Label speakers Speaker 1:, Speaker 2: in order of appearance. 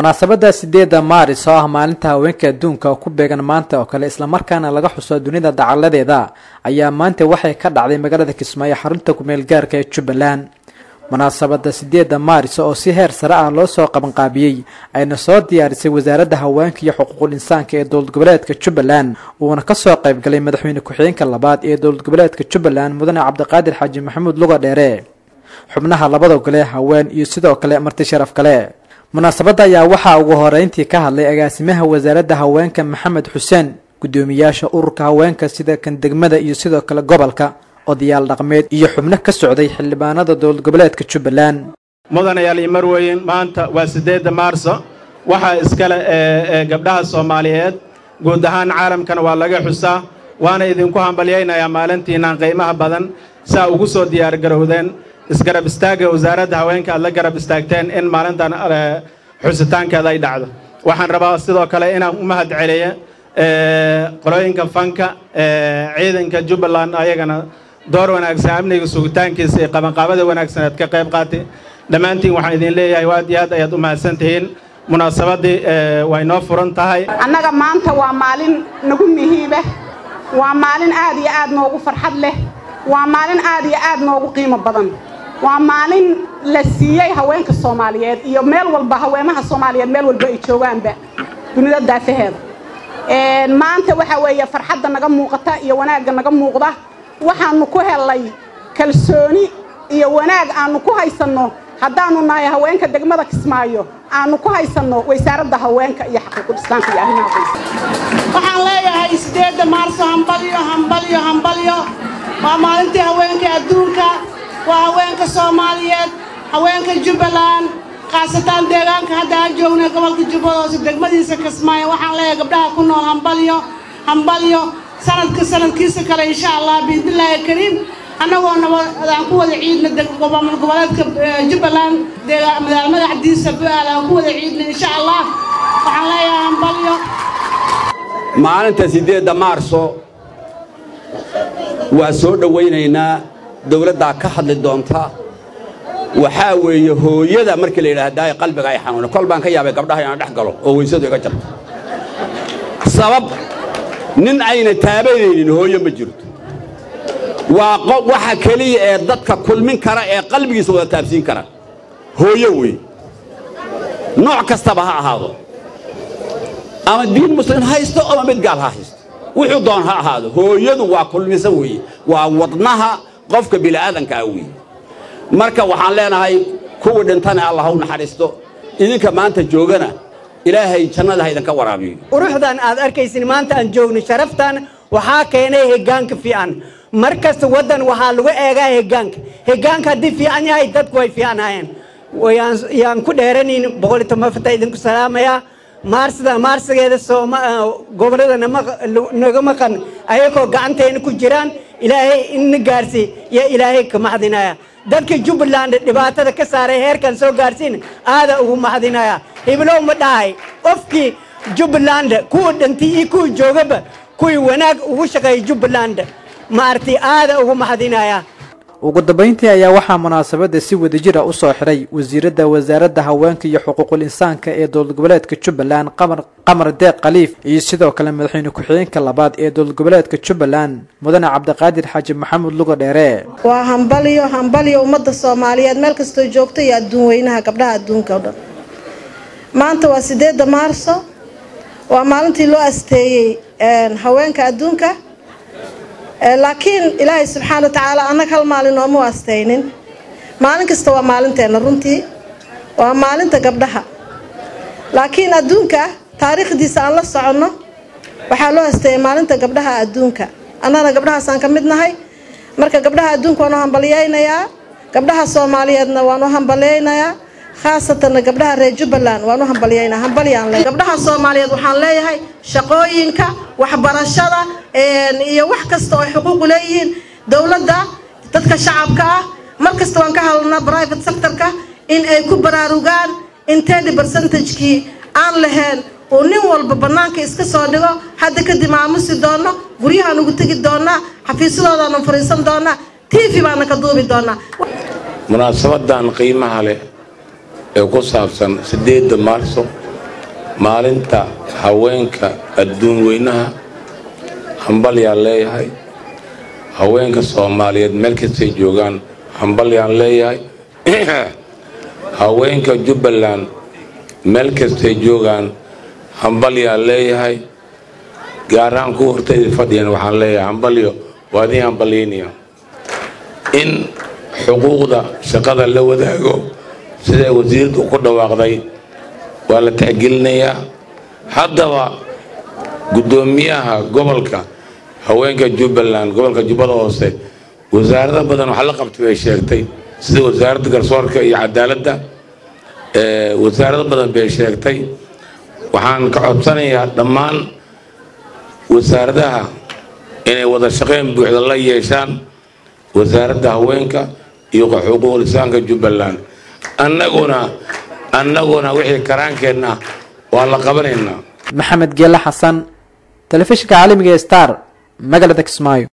Speaker 1: munaasabadda sideedda maaris oo ah maalinta haweenka adduunka oo ku beegan maanta oo kale islamarkaana laga xuso dunida dacaladeeda ayaa maanta waxay ka dhacday magaalada kismaayo xarunta kumeel gaarka ee jubbaland. Munaasabadda sideedda maaris oo si heer sare ah loo soo qabanqaabiyey ayna soo diyaarisay wasaaradda haweenka iyo xuquuqul insaanka ee dowlad goboleedka jubbaland uuna ka soo qaybgalay madaxweyne ku-xigeenka labaad ee dowlad goboleedka jubbaland mudane cabdiqaadir xaaji maxamuud luga dheere xubnaha labada gole haween iyo sidoo kale marti sharaf kale munaasabadda ayaa waxaa ugu horeyntii ka hadlay agaasimaha wasaaradda haweenka maxamed xuseen guddoomiyaasha ururka haweenka sida kan degmada iyo sidoo kale gobolka odayaal dhaqmeed iyo xubno ka socday xildhibaanada dowlad goboleedka jubbaland
Speaker 2: mudanayaal marweyn maanta waa siddeedda maarso. Waxaa iskale ee gabdhaha soomaaliyeed guud ahaan caalamkana waa laga xusaa waana idinku hambalyaynayaa maalintiinaan qiimaha badan saa ugu soo diyaargarowdeen isgarab istaagga wasaaradda haweenka aad la garab istaagteen in maalintan xusitaankeeda ay dhacdo waxaan rabaa sidoo kale inaan u mahad celiya qolooyinka fanka ciidanka jubbaland ayagana door wanaagsan amniga sugitaankiisa iyo qabanqaabada wanaagsan aad ka qayb qaatay dhammaantiin waxaan idin leeyahay aad iyo aad ayaad u mahadsan tihiin munaasabaddii way noo furan tahay.
Speaker 3: Annaga maanta waa maalin nagu muhiibah waa maalin aad iyo aad noogu farxad leh. Waa maalin aad iyo aad noogu qiimo badan waa maalin la siiyey haweenka soomaaliyeed iyo meel walba haweenaha soomaaliyeed meel walba ay joogaanba dunida daafaheeda. Maanta waxaa weeye farxadda naga muuqata iyo wanaagga naga muuqda waxaannu ku helay kalsooni iyo wanaag aannu ku haysanno. Haddaannu nahay haweenka degmada kismaayo aannu ku haysanno wasaaradda haweenka iyo xaquuqul islaamka iyo arrimaha qoyska.
Speaker 4: Waxaan leeyahay sideedda maarso hambalyo hambalyo hambalyo waa maalintii haweenka adduunka waa haweenka soomaaliyeed haweenka jubbaland. Khaasataan deegaanka hadda aan joogna gobolka jubbadoosa degmadiisa kismaayo waxaan leeyahay gabdhaha ku nool hambalyo hambalyo. Sanadka sanadkiisa kale insha allah biidnillaahi kariim. Annagoo nabadaan ku wada ciidna goboleedka jubbaland madaal madaxdiisa bu-aal ku wada ciidna insha allah waxaan leeyahay hambalyo.
Speaker 5: Maalinta siddeedda maarso waa soo dhowaynaynaa dowladdaa ka hadli doonta. Waxaa weeye hooyada markii la yidhaahdaa qalbiga ay xanuuna kol baan ka yaabay gabdhaha inaan dhex galo oo weysadu iga jarto sabab nin ayna taabanaynin hooyo ma jirto. Waa waxa keliya ee dadka kulmin kara ee qalbigiisa wada taabsiin kara. Hooyo wey nooc kastaba ha ahaado. Ama diin muslim haysto ama mid gaal ha haysto. Wuxuu doon ha ahaado. Hooyadu waa kulmisan weeye. Waa wadnaha qofka bili'aadanka ah marka waxaan leenahay kuwii dhintana allah u naxariisto. Idinka maanta joogana ilaahay jannada ha idinka waraabiyo.
Speaker 6: Quruxdan aad arkaysin maanta aan joogno sharaftan waxaa keenay hegaanka fiican. Mar kasta waddan waxaa lagu eegaa hegaanka hegaanka haddii fiican yahay dadku way fiicnaayeen yaan ku dheeranayn boqol iyo idinku salaamayaa maarsida maarsigeeda sooma gobollada naga maqan ayagoo gacanteena ku jiraan ilaahay inna gaarsi iyo ilaahay ka maxdinaya dadka jubbaland dhibaatada ka saaray heerkan soo gaarsiin aada ugu maxdinaya hiblow ma dhahay qofkii jubbaland kuwa dhintay iyo kuwa joogaba kuwii wanaag ugu shaqeeyay jubbaland. Maaragtay aada ugu maxdinaya
Speaker 1: ugu dambayntii ayaa waxaa munaasabadda si wadajira u soo xiray wasiiradda wasaaradda haweenka iyo xuquuqul insaanka ee dowlad goboleedka jubbaland qamar deeq khaliif iyo sidoo kale madaxweyne ku-xigeenka labaad ee dowlad goboleedka jubbaland mudane cabdiqaadir xaaji maxamuud luga dheere
Speaker 7: waa hambalyo hambalyo ummadda soomaaliyeed meel kastoo joogta iyo adduun weynaha gabdhaha adduunka o dhan. Maanta waa sideedda maarso waa maalintii loo asteeyey haweenka adduunka laakiin ilaahay subxaana wa tacaala annaga hal maalin nooma astaynin maalin kasta waa maalinteenna runtii waa maalinta gabdhaha. Laakiin adduunka taariikhdiisa aan la soconno waxaa loo asteeyay maalinta gabdhaha adduunka. Annagana gabdhahaasaan ka mid nahay. Marka gabdhaha adduunka waan u hambalyaynayaa. Gabdhaha soomaaliyeedna waan u hambalyaynayaa. Khaasatanna gabdhaha reer jubbaland waan u hambalyaynaa hambalyaan le gabdhaha soomaaliyeed waxaan leeyahay shaqooyinka waxbarashada iyo wax kasta oo ay xuquuqu leeyihiin. Dowladda dadka shacabka ah mar kasta waan ka hadalnaa private sectorka in ay ku baraarugaan in tedi percentage-kii aan lahayn uu nin walba bannaanka iska soo dhigo. Hadda kadib aamusi doono guryahaan ugu tegi doonaa xafiisyadoodaanu fariisan doonaa tv baana ka duubi doonaa.
Speaker 8: Munaasabadan qiimaha leh ee ku saabsan siddeedda maarso maalinta haweenka adduun weynaha hambalyaan leeyahay. Haweenka soomaaliyeed meel kastay joogaan hambalyaan leeyahay. Haweenka jubbaland meel kastay joogaan hambalyaan leeyahay. Gaarahaan ku hortayda fadhiyan waxaan leeyahay hambalyo waa idin hambalyaynaya in xuquuqda shaqada la wadaago siday wasiiradu ku dhawaaqday waa la tixgelinayaa. Haddaba guddoomiyaha gobolka haweenka jubbaland gobolka jubbada hoose. Wasaarado badan wax la qabtay bay sheegtay. Sida wasaaradda garsoorka iyo cadaaladda wasaarado badan bay sheegtay. Waxaan ka codsanayaa dhammaan wasaaradaha inay wada shaqayn buuxda la yeeshaan wasaaradda haweenka iyo xuquuq lisaanka jubbaland. Annaguna annaguna wixii karaankeenna waa la qabanaynaa.
Speaker 1: Maxamed geele xasan telefishinka caalamiga star magaalada kismaayo